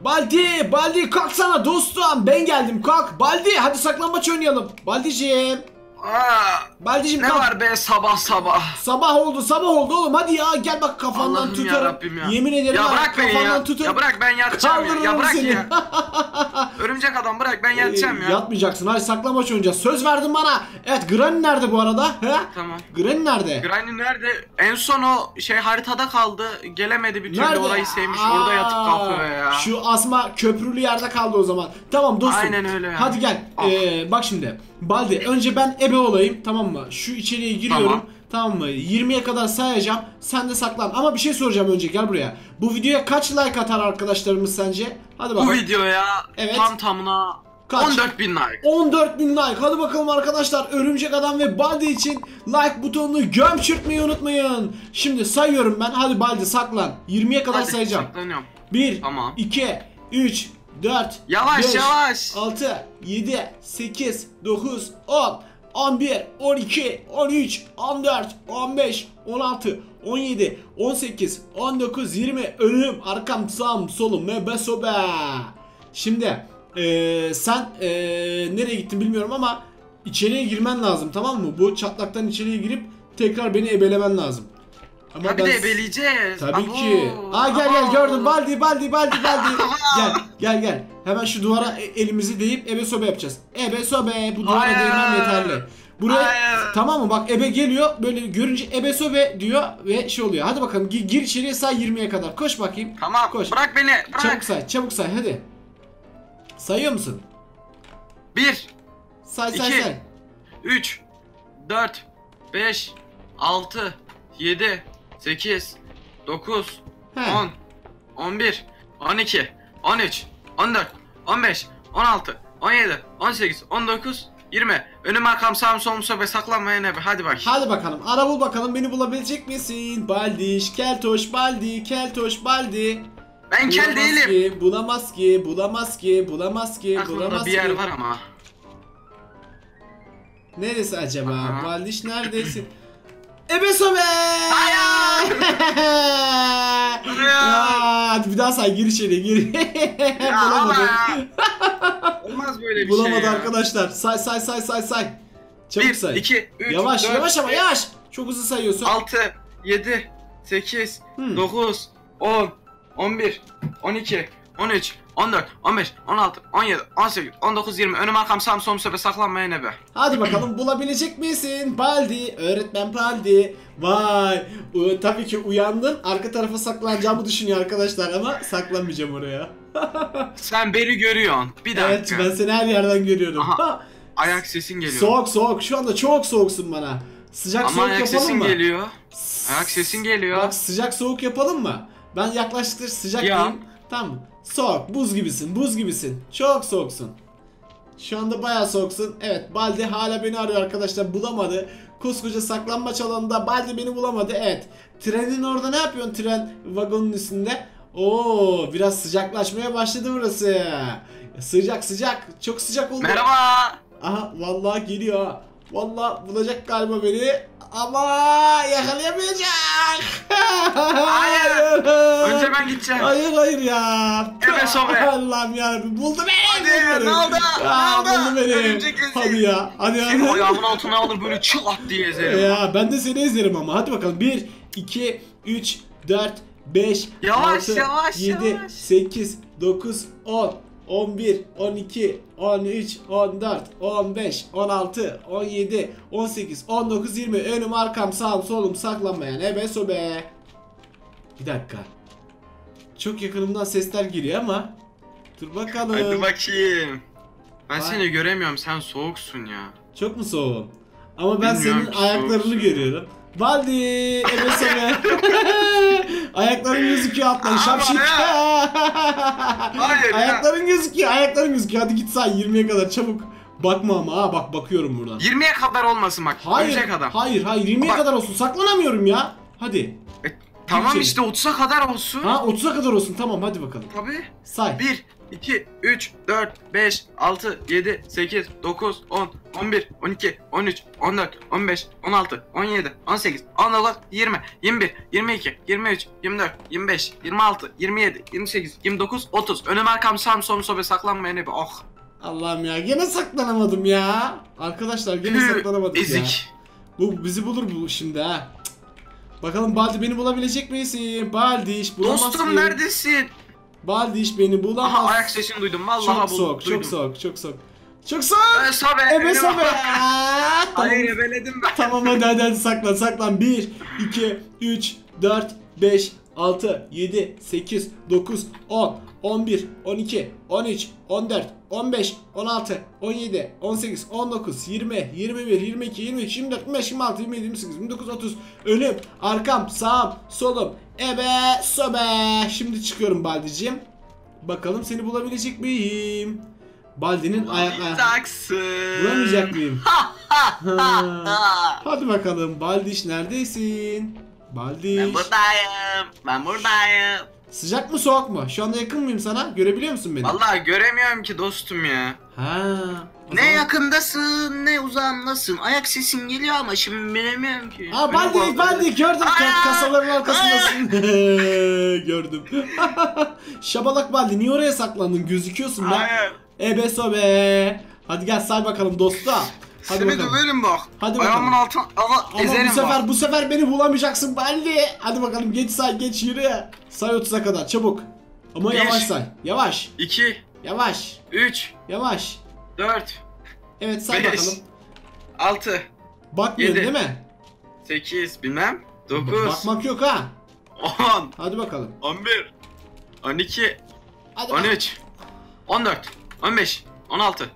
Baldi, Baldi kalksana dostum. Ben geldim kalk. Baldi hadi saklambaç oynayalım. Baldiciğim. Aa, Baldiciğim ne kalk. var be sabah sabah. Sabah oldu sabah oldu oğlum hadi ya gel bak kafandan Allah'ım tutarım. ya. Yemin ederim Ya bırak beni kafandan ya. tutarım. Ya bırak ben yatacağım ya. Ya bırak seni. ya. Örümcek adam bırak ben yatacağım Ee, ya. Yatmayacaksın hadi saklambaç oynayacağız. Söz verdin bana. Evet Granny nerede bu arada? He? Tamam. Granny nerede? Granny nerede? En son o şey haritada kaldı. Gelemedi bir türlü Nerede? orayı sevmiş. Aa, Orada yatıp kalkıyor ya. Şu asma köprülü yerde kaldı o zaman. Tamam dostum. Aynen öyle ya. Hadi gel. Ah. Ee, bak şimdi. Baldi önce ben ebe olayım tamam mı? Şu içeriye giriyorum. Tamam. Tamam. mı? 20'ye kadar sayacağım. Sen de saklan. Ama bir şey soracağım önce gel buraya. Bu videoya kaç like atar arkadaşlarımız sence? Hadi Bu bakalım. videoya Evet. tam tamına Kaç? 14 bin like. 14 bin like. Hadi bakalım arkadaşlar. Örümcek Adam ve Baldi için like butonunu gömçürtmeyi unutmayın. Şimdi sayıyorum ben. Hadi Baldi saklan. 20'ye kadar Hadi, sayacağım. saklanıyorum. 1, Tamam. 2, 3, 4, Yavaş, 5, yavaş. 6, 7, 8, 9, 10, 11, 12, 13, 14, 15, 16, 17, 18, 19, 20. Önüm, arkam, sağım, solum, mebe sobe. Şimdi eee, sen eee, nereye gittin bilmiyorum ama içeriye girmen lazım tamam mı? Bu çatlaktan içeriye girip tekrar beni ebelemen lazım. Ama Ha bir de ben- ebeleyeceğiz. Tabii Abo. ki. Aa gel gel gördüm. Baldi baldi baldi baldi. gel gel gel. Hemen şu duvara e- elimizi deyip ebe sobe yapacağız. Ebe sobe. Bu duvara Hayır. değmem yeterli. Buraya Hayır. tamam mı? Bak ebe geliyor. Böyle görünce ebe sobe diyor ve şey oluyor. Hadi bakalım gir, gir içeriye say 20'ye kadar. Koş bakayım. Tamam Koş. bırak beni bırak. Çabuk say. Çabuk say hadi. Sayıyor musun? 1, Say say İki. say. 3, 4, 5, 6, 7, 8, 9, He. 10, 11, 12, 13, 14, 15, 16, 17, 18, 19, 20. Önüm arkam sağım solum sobe saklanmayan ebe. Hadi bak. Hadi bakalım. Ara bul bakalım. Beni bulabilecek misin? Baldiş, keltoş, baldi, keltoş, baldi. Ben kel Bulamaz değilim. Ki, bulamaz ki, bulamaz ki, bulamaz ki, bulamaz Aklımda bir ki. yer var ama. Neresi acaba? Aha. Baldiş neredesin? Ebeso be! Hayır! Aa, hadi bir daha say gir içeri gir. Ya Bulamadı. ama. Olmaz böyle bir Bulamadı şey ya. arkadaşlar. Say say say say say. Çabuk 1, say. 2, 3, yavaş 4, yavaş ama yavaş. Çok hızlı sayıyorsun. 6, 7, 8, Hmm. 9, 10, 11, 12, 13, 14, 15, 16, 17, 18, 19, 20. Önüm arkam sağım solum sobe saklanmayan ebe. Hadi bakalım bulabilecek misin? Baldi, öğretmen Baldi. Vay, u- tabii ki uyandın. Arka tarafa saklanacağımı düşünüyor arkadaşlar ama saklanmayacağım oraya. Sen beni görüyorsun. Bir dakika. Evet, ben seni her yerden görüyorum. Aha. Ha, Ayak sesin geliyor. soğuk soğuk. Şu anda çok soğuksun bana. Sıcak Ama soğuk ayak yapalım sesin mı? geliyor. Ayak sesin geliyor. Bak sıcak soğuk yapalım mı? Ben yaklaştıkça sıcak Ya. diyeyim. Tamam. Soğuk, buz gibisin, buz gibisin. Çok soğuksun. Şu anda bayağı soğuksun. Evet, Baldi hala beni arıyor arkadaşlar. Bulamadı. Koskoca saklanmaç alanında Baldi beni bulamadı. Evet. Trenin orada ne yapıyorsun tren vagonun üstünde? Oo, biraz sıcaklaşmaya başladı burası. Sıcak sıcak. Çok sıcak oldu. Merhaba. Aha vallahi geliyor. ha. Vallahi bulacak galiba beni. Ama yakalayamayacak. Hayır. Önce ben gideceğim. Hayır hayır ya. Ebe sobe. Allah'ım yarabbim buldu beni. Hadi, ne oldu? Aa, Ne oldu? buldu beni. Örümcek. Hadi ya. Hadi Seni hadi. ayağımın altına alır böyle çılak diye ezerim. Ya ben de seni ezerim ama. Hadi bakalım. 1, 2, 3, 4, 5, Yavaş, 6, yavaş, 7, yavaş. 8, 9, 10, 11, 12, 13, 14, 15, 16, 17, 18, 19, 20. Önüm, arkam, sağım, solum saklanmayan ebe sobe. Bir dakika. Çok yakınımdan sesler geliyor ama. Dur bakalım. Hadi bakayım. Ben Vay. seni göremiyorum. Sen soğuksun ya. Çok mu soğuk? Ama ben Bilmiyorum senin ayaklarını soğuksun. görüyorum. Baldi, ebe sobe. Ayakların gözüküyor Ama şapşik. ayakların gözüküyor, ayakların gözüküyor. Hadi git say 20'ye kadar çabuk. Bakma ama ha bak bakıyorum buradan. 20'ye kadar olmasın bak. Hayır, adam. hayır, hayır 20'ye Bak. kadar olsun. Saklanamıyorum ya. Hadi. E, tamam Gir işte 30'a kadar olsun. Ha 30'a kadar olsun. Tamam hadi bakalım. Tabii. Say. 1, 2, 3, 4, 5, 6, 7, 8, 9, 10, 11, 12, 13, 14, 15, 16, 17, 18, 19, 20, 21, 22, 23, 24, 25, 26, 27, 28, 29, 30. Önüm arkam sağım solum sobe saklanmayan ebe. Oh. Allah'ım ya gene saklanamadım ya. Arkadaşlar gene saklanamadım ya. Ezik. Bu bizi bulur bu şimdi ha. Bakalım Baldi beni bulabilecek misin? Baldi iş bulamaz Dostum ki. neredesin? Baldi iş beni bulamaz. Aha ayak sesini duydum. Vallahi çok buldum, soğuk, duydum. çok soğuk, çok soğuk. Çok soğuk. Ee, sobe. Ebe sobe. Hayır ebeledim ben. Tamam hadi hadi, hadi saklan saklan 1 2 3 4 5 6 7 8 9 10 11 12 13 14 15 16 17 18 19 20 21 22 23 24 25 26 27 28 29 30 önüm arkam sağım solum ebe sobe şimdi çıkıyorum Baldiciğim bakalım seni bulabilecek miyim Baldi'nin ayakları. Bulamayacak mıyım? Ha. Hadi bakalım Baldiş neredesin? Baldiş. Ben buradayım. Ben buradayım. Sıcak mı soğuk mu? Şu anda yakın mıyım sana? Görebiliyor musun beni? Vallahi göremiyorum ki dostum ya. Ha. o Ne zaman- yakındasın ne uzağımdasın. Ayak sesin geliyor ama şimdi bilemiyorum ki. Aa Baldi. Baldi gördüm Aa! Ka- kasaların arkasındasın. gördüm. Şabalak Baldi niye oraya saklandın? Gözüküyorsun ben. Hayır. Ebe sobe. Hadi gel say bakalım dosta. Hadi Seni bakalım. döverim bak. Hadi bakalım. Ayağımın altına ama, Ama ezerim bu sefer bak. bu sefer beni bulamayacaksın Baldi. Hadi bakalım geç say geç yürü. Say 30'a kadar çabuk. Ama Bir. yavaş say. Yavaş. 2, Yavaş. 3, Yavaş. 4, Evet say 5, bakalım. 6, Bakmıyorsun yedi. değil mi? 8, bilmem. 9, Bakmak yok ha. 10, Hadi bakalım. 11, 12, Hadi bak. 13, 14, 15, 16,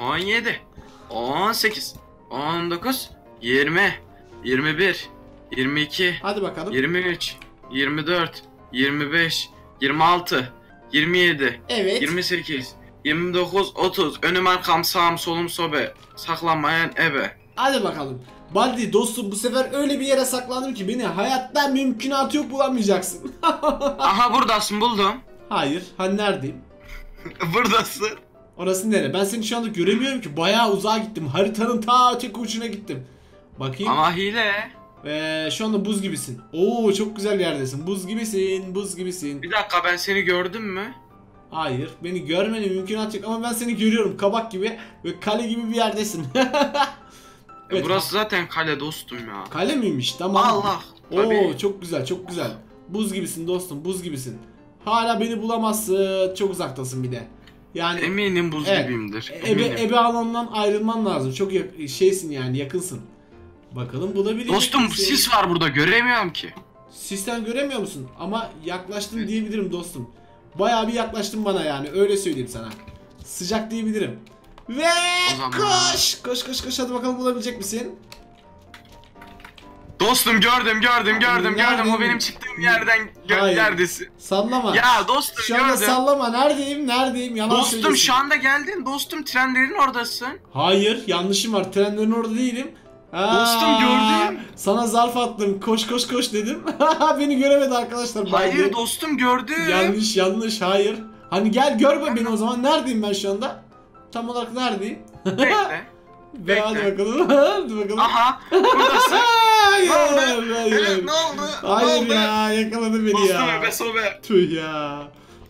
17, 18, 19, 20, 21, 22, Hadi bakalım. 23, 24, 25, 26, 27, Evet. 28, 29, 30. Önüm arkam sağım solum sobe. Saklanmayan ebe. Hadi bakalım. Baldi dostum bu sefer öyle bir yere saklandım ki beni hayatta mümkünatı yok bulamayacaksın. Aha buradasın buldum. Hayır. Hani neredeyim? buradasın. Orası nere? Ben seni şu anda göremiyorum ki. Bayağı uzağa gittim. Haritanın ta öteki ucuna gittim. Bakayım. Ama hile. Ee, şu anda buz gibisin. Oo çok güzel yerdesin. Buz gibisin, buz gibisin. Bir dakika ben seni gördüm mü? Hayır, beni görmeni mümkünat yok ama ben seni görüyorum kabak gibi ve kale gibi bir yerdesin. E, Evet, Burası zaten kale dostum ya. Kale miymiş? Tamam. Allah. Oo Tabii. çok güzel, çok güzel. Buz gibisin dostum, buz gibisin. Hala beni bulamazsın. Çok uzaktasın bir de. Yani Eminim buz Evet. gibiyimdir. ebe Eminim. ebe alanından ayrılman lazım. Çok yak- şeysin yani, yakınsın. Bakalım bulabilecek Dostum misin? sis var burada göremiyorum ki. Sisten göremiyor musun? Ama yaklaştın diyebilirim dostum. Bayağı bir yaklaştın bana yani öyle söyleyeyim sana. Sıcak diyebilirim. Ve zaman- koş! Koş koş koş hadi bakalım bulabilecek misin? Dostum gördüm gördüm gördüm Nerede? gördüm. O benim çıktığım yerden Hayır. neredesin? Sallama. Ya dostum şu anda gördüm. sallama. Neredeyim? Neredeyim? Yalan Dostum söylüyorsun. şu anda geldin. Dostum trenlerin oradasın. Hayır yanlışım var. Trenlerin orada değilim. Aa, Dostum, gördüm. Sana zarf attım. Koş koş koş dedim. Beni göremedi arkadaşlar. Hayır Baldi. dostum gördüm. Yanlış yanlış hayır. Hani gel görme beni o zaman. Neredeyim ben şu anda? Tam olarak neredeyim? Bekle. Ve hadi bakalım. hadi bakalım. Aha buradasın. Hayır, Ne oldu? hayır, hayır, Evet, ne oldu? Ne Hayır oldu? ya yakaladı beni Dostum ya. ebe sobe. Tüh ya.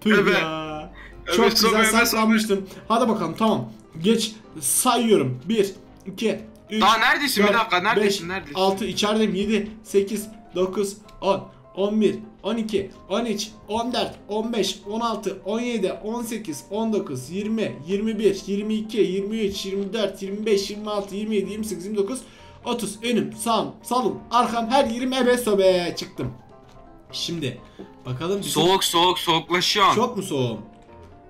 Tüh Ebe. ya. Ebe Çok sobe, güzel ebe saklanmıştım. Hadi bakalım tamam. Geç sayıyorum. 1 2 3 Daha neredesin? Bir dakika neredesin? 5, Neredesin? 6 içerideyim 7 8 9 10 11 12 13 14 15 16 17 18 19 20 21 22 23 24 25 26 27 28 29 30 önüm sağım salım arkam her yerim ebe sobe çıktım. Şimdi bakalım bizim Soğuk soğuk soğuklaşıyor. çok mu soğum?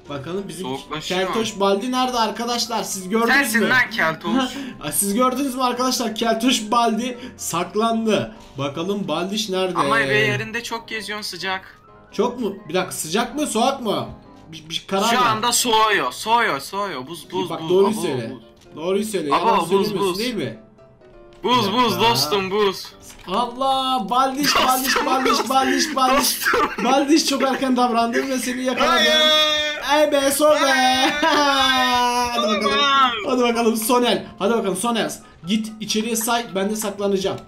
Bakalım bizim. Keltoş Baldi nerede arkadaşlar? Siz gördünüz Sensin mü? lan keltoş. Siz gördünüz mü arkadaşlar? Keltoş Baldi saklandı. Bakalım Baldiş nerede? Ama ebe yerinde çok geziyorsun sıcak. Çok mu? Bir dakika sıcak mı soğuk mu? Bir, bir karar Şu ver. anda soğuyor. Soğuyor soğuyor. Buz buz Bak buz. doğruyu Abo, söyle. buz. Doğruyu söyle. Abo, Yalan buz, buz. değil mi? Buz buz dostum buz. Allah Baldiş Baldiş Baldiş Baldiş Baldiş. Baldiş çok erken davrandım ve seni yakaladım. Hayır. ebe sobe. Hadi bakalım. Hadi bakalım Sonel. Hadi bakalım Sonel. Git içeriye say ben de saklanacağım.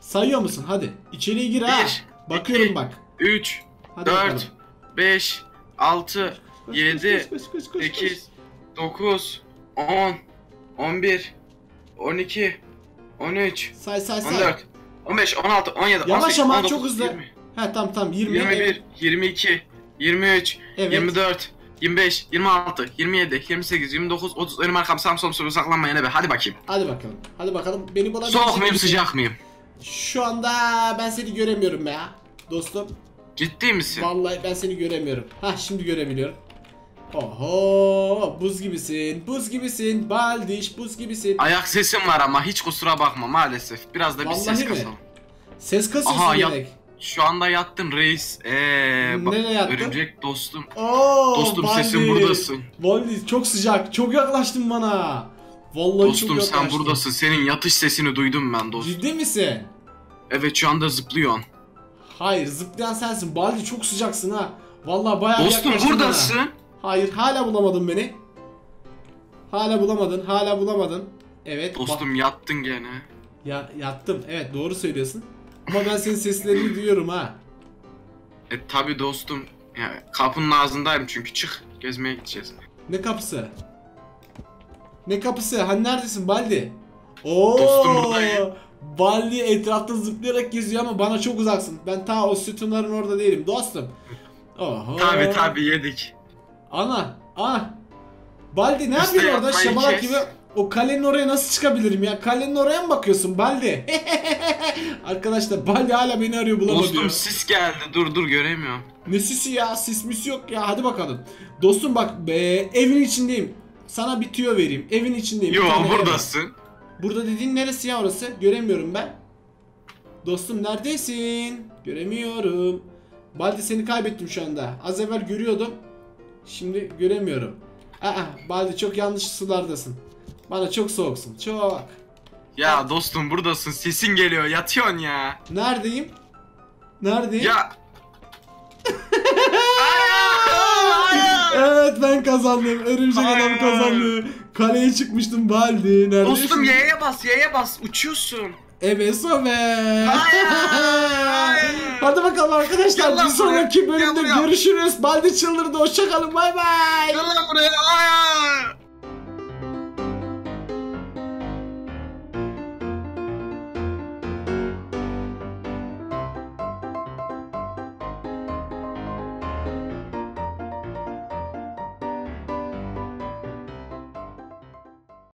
Sayıyor musun? Hadi. İçeriye gir ha. Bir, Bakıyorum iki, bak. 3, Hadi bakalım. 4, 5, 6, Koş, 7, koş, koş, koş, koş, koş. 8, 9, 10, 11, 12, 13, Say say say. 14, 15, 16, 17, Yavaş 18, ama, 19, çok hızlı. 20, He tamam tamam 20. 21, 22, 23, Evet. 24, 25, 26, 27, 28, 29, 30. Önüm arkam sağım solum solum saklanmayın ebe. Hadi bakayım. Hadi bakalım. Hadi bakalım. Beni bulabilecek Soğuk muyum misin? sıcak mıyım? Şu anda ben seni göremiyorum ya. Dostum. Ciddi misin? Vallahi ben seni göremiyorum. Hah şimdi görebiliyorum. Oho buz gibisin. Buz gibisin. Baldiş buz gibisin. Ayak sesim var ama hiç kusura bakma maalesef. Biraz da bir Vallahi ses mi? kasalım. Ses kasıyorsun Aha, ya- demek. Şu anda yattın reis. Eee Nereye yattın? örümcek dostum. Oo, Dostum Baldi. sesin buradasın. Baldi çok sıcak. Çok yaklaştın bana. Vallahi Dostum çok sen yaklaştın. buradasın. Senin yatış sesini duydum ben dostum. Ciddi misin? Evet şu anda zıplıyorsun. Hayır zıplayan sensin. Baldi çok sıcaksın ha. Vallahi bayağı Dostum yaklaştın bana. Hayır hala bulamadın beni. Hala bulamadın. Hala bulamadın. Evet. bak- Dostum yattın gene. Ya yattım. Evet doğru söylüyorsun. Ama ben senin seslerini duyuyorum ha. E tabi dostum. Ya, kapının ağzındayım çünkü çık. Gezmeye gideceğiz. Ne kapısı? Ne kapısı? Hani neredesin Baldi? Oo! Dostum buradayım. Baldi etrafta zıplayarak geziyor ama bana çok uzaksın. Ben ta o sütunların orada değilim dostum. Oho. Tabi tabi yedik. Ana, ana. Baldi ne İşte yapıyorsun orada kes. gibi? O kalenin oraya nasıl çıkabilirim ya? Kalenin oraya mı bakıyorsun Baldi? Arkadaşlar Baldi hala beni arıyor bulamadı Dostum diyor. sis geldi. Dur dur göremiyorum. Ne sisi ya? Sis mis yok ya. Hadi bakalım. Dostum bak be, evin içindeyim. Sana bir tüyo vereyim. Evin içindeyim. Yo buradasın. Burada dediğin neresi ya orası? Göremiyorum ben. Dostum neredesin? Göremiyorum. Baldi seni kaybettim şu anda. Az evvel görüyordum. Şimdi göremiyorum. Aa, Baldi çok yanlış sulardasın. Bana çok soğuksun. Çok. Ya dostum buradasın. Sesin geliyor. Yatıyorsun ya. Neredeyim? Neredeyim? Ya. Evet ben kazandım. Örümcek adam kazandı. Kaleye çıkmıştım Baldi. Neredesin? Dostum Y'ye bas, Y'ye bas. Uçuyorsun. Evet sobe. Hayır, hayır. Hadi bakalım arkadaşlar Gel bir sonraki buraya, bölümde görüşürüz. Baldi çıldırdı. Hoşçakalın. Bay bay. Gel lan buraya. Hayır.